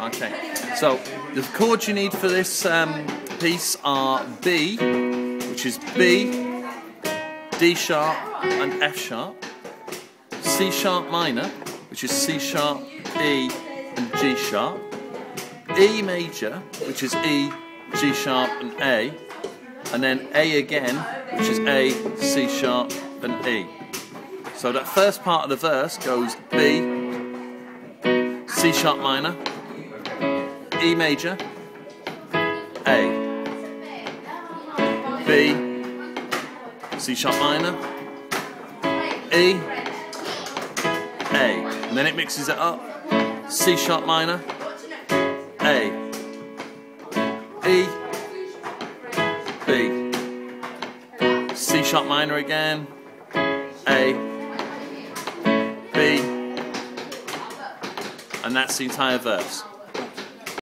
Okay, so the chords you need for this um, piece are B, which is B, D sharp, and F sharp, C sharp minor, which is C sharp, E, and G sharp, E major, which is E, G sharp, and A, and then A again, which is A, C sharp, and E. So that first part of the verse goes B, C sharp minor, E major, A, B, C sharp minor, E, A. And then it mixes it up. C sharp minor, A, E, B, C sharp minor again, A, B, and that's the entire verse.